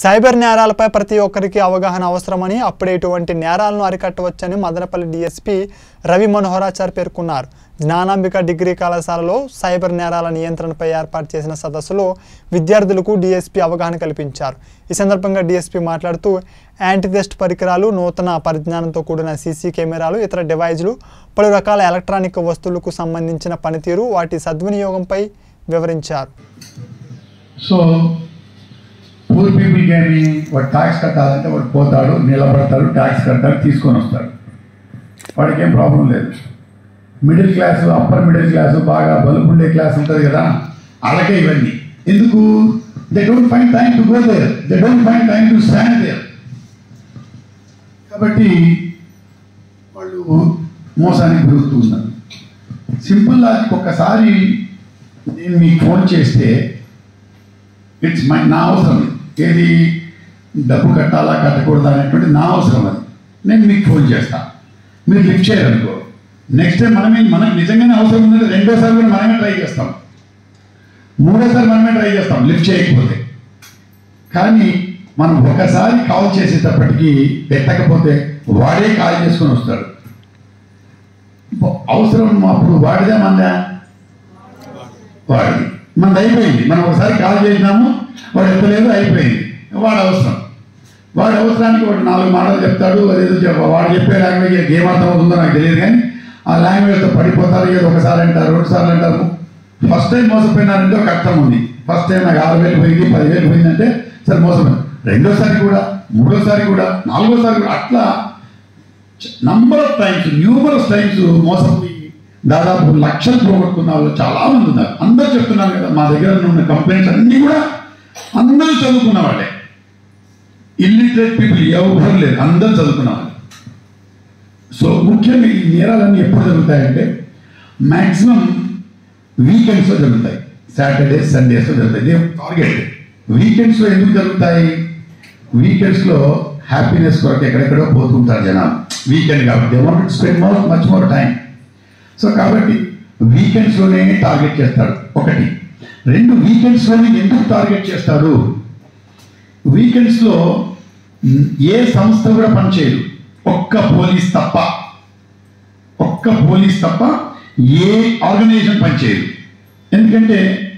Cyber నేరాలపై ప్రతి ఒక్కరికి అవగాహన అవసరమని అప్పుడే ఇటువంటి నేరాలను అరికట్టవచ్చని మదనపల్లి డీఎస్పీ రవి మనోహరాచార్ పేర్కొన్నారు. జ్ఞానాంబిక డిగ్రీ కళాశాలలో సైబర్ నేరాల నియంత్రణపై ఏర్పాటు చేసిన సదస్సులో విద్యార్థులకు డీఎస్పీ అవగాహన కల్పించారు. ఈ సందర్భంగా డీఎస్పీ మాట్లాడుతూ యాంటీథెస్ట్ పరికరాలు నూతన పరిజ్ఞానంతో కూడిన సీసీ కెమెరాలు ఇతర డివైజ్లు పలు రకాల ఎలక్ట్రానిక్ వస్తువులకు సంబంధించిన పనితీరు వాటి సద్వినియోగంపై వివరించారు. సో పూర్ పీపుల్కి ఏమి వాడు ట్యాక్స్ కట్టాలంటే వాడు పోతాడు నిలబడతాడు ట్యాక్స్ కట్టాడు తీసుకొని వస్తాడు. వాడికి ఏం ప్రాబ్లం లేదు. Middle class upper middle class బాగా బలుపు ఉండే క్లాస్ ఉంటుంది కదా అలాగే ఇవన్నీ. ఎందుకు? They don't find time to go there they don't find time to stand there కాబట్టి వాళ్ళు మోసానికి గురవుతూ ఉన్నారు. సింపుల్ లాజిక్ ఒక్కసారి నేను మీకు ఫోన్ చేస్తే ఇట్స్ మై నా అవసరం. ఏది డబ్బు కట్టాలా కట్టకూడదా అనేటువంటి నా అవసరం అది. నేను మీకు ఫోన్ చేస్తా. మీరు లిఫ్ట్ చేయాలనుకో. నెక్స్ట్ టైం మనమే మనకు నిజంగానే అవసరం ఉందంటే రెండోసారి కూడా మనమే ట్రై చేస్తాం. మూడోసారి మనమే ట్రై చేస్తాం లిఫ్ట్ చేయకపోతే. కానీ మనం ఒకసారి కాల్ చేసేటప్పటికీ పెట్టకపోతే వాడే కాల్ చేసుకొని వస్తాడు. అవసరం అప్పుడు వాడిదే మన వాడిది. మనది అయిపోయింది. మనం ఒకసారి కాల్ చేసినాము వాడు ఎత్తలేదు అయిపోయింది. వాడు అవసరం. వాడి అవసరానికి వాడు నాలుగు మాటలు చెప్తాడు అదేదో వాడు చెప్పే లాంగ్వేజ్ ఏం అర్థం అవుతుందో నాకు తెలియదు కానీ ఆ లాంగ్వేజ్తో పడిపోతారు ఏదో ఒకసారి అంటారు రెండు సార్లు అంటారు. ఫస్ట్ టైం మోసపోయినారంటే ఒక అర్థం ఉంది. ఫస్ట్ టైం నాకు ఆరు వేలు పోయింది పదివేలు పోయిందంటే సరే మోసపోయింది రెండోసారి కూడా మూడోసారి కూడా నాలుగోసారి కూడా అట్లా number of times numerous times మోసపోయి దాదాపు లక్షలు పోగొట్టుకున్న వాళ్ళు చాలామంది ఉన్నారు. అందరూ చెప్తున్నారు కదా మా దగ్గర ఉన్న కంప్లైంట్స్ అన్నీ కూడా అందరూ చదువుకున్న వాళ్ళే. ఇల్లిటరేట్ పీపుల్ ఎవరు లేరు అందరూ చదువుకున్న వాళ్ళు. సో ముఖ్యంగా ఈ నేరాలన్నీ ఎప్పుడు జరుగుతాయంటే మ్యాక్సిమం వీకెండ్స్లో జరుగుతాయి. సాటర్డే సండేస్లో జరుగుతాయి. టార్గెట్ వీకెండ్స్లో ఎందుకు జరుగుతాయి? వీకెండ్స్లో హ్యాపీనెస్ కొరకు ఎక్కడెక్కడో పోతుంటారు జనాలు. వీకెండ్ కాబట్టి want spend more much more time so కాబట్టి వీకెండ్స్లోనే టార్గెట్ చేస్తాడు ఒకటి రెండు వీకెండ్స్లోనే ఎందుకు టార్గెట్ చేస్తారు? వీకెండ్స్లో ఏ సంస్థ కూడా పనిచేయదు ఒక్క పోలీస్ తప్ప. ఒక్క పోలీస్ తప్ప ఏ ఆర్గనైజేషన్ పనిచేయదు ఎందుకంటే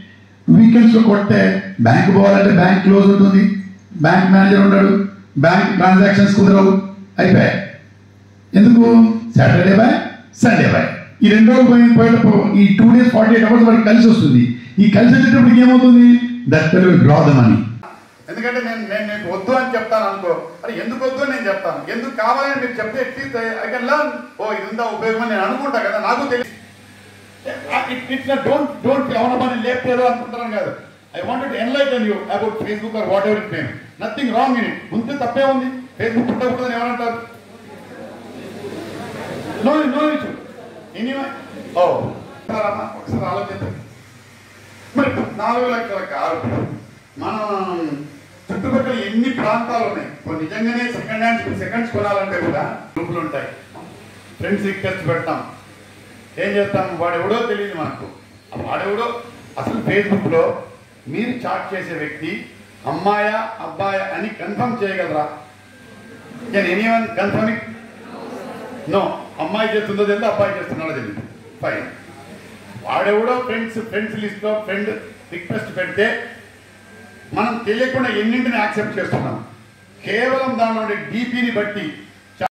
వీకెండ్స్లో కొట్టే బ్యాంక్ పోవాలంటే బ్యాంక్ క్లోజ్ ఉంటుంది. బ్యాంక్ మేనేజర్ ఉండడు. బ్యాంక్ ట్రాన్సాక్షన్స్ కుదరవు. అయిపోయాయి. ఎందుకు? సాటర్డే బాయ్ సండే బాయ్ ఈ రెండు రోజులు పోయిన పోయేటప్పుడు ఈ two days forty eight hours వాడికి కలిసి వస్తుంది. ఈ కలిసి వచ్చేటప్పటికి ఏమవుతుంది? That will draw the money ఎందుకంటే నేను నేను నీకు వద్దు అని చెప్తాను అనుకో. అరే ఎందుకు వద్దు అని నేను చెప్తాను? ఎందుకు కావాలని మీరు చెప్తే ఐ కెన్ లర్న్ ఓ ఇది ఉందా ఉపయోగం అని నేను అనుకుంటా కదా నాకు తెలియదు ఇట్స్ డోంట్ డోంట్ ఎవరమని లేపలేదు అనుకుంటాను కాదు. I want to enlighten you about Facebook or whatever it name nothing wrong in it ఉంటే తప్పే ఉంది. ఫేస్బుక్ ఉండకూడదని ఎవరంటారు నో నో ఇష్యూ ఎనీవే ఓ ఒకసారి ఒకసారి ఆలోచించండి. మరి నాలుగు లక్షల కారు మనం చుట్టుపక్కల ఎన్ని ప్రాంతాలు ఉన్నాయి? నిజంగానే సెకండ్ హ్యాండ్ సెకండ్స్ కొనాలంటే కూడా గ్రూపులు ఉంటాయి. ఫ్రెండ్స్ రిక్వెస్ట్ పెడతాం. ఏం చేస్తాం? వాడెవడో తెలియదు మనకు. వాడెవడో? అసలు ఫేస్బుక్లో మీరు చాట్ చేసే వ్యక్తి అమ్మాయా అబ్బాయా అని కన్ఫర్మ్ చేయగలరా? నేను ఎనీవన్ కన్ఫర్మింగ్ నో అమ్మాయి చేస్తుందో తెలియదు అబ్బాయి చేస్తున్నాడో తెలియదు ఫైన్. వాడెవడో ఫ్రెండ్స్ ఫ్రెండ్స్ లిస్ట్లో ఫ్రెండ్ రిక్వెస్ట్ పెడితే మనం తెలియకుండా ఎన్నింటిని యాక్సెప్ట్ చేస్తున్నాం. కేవలం దానిలో డీపీని బట్టి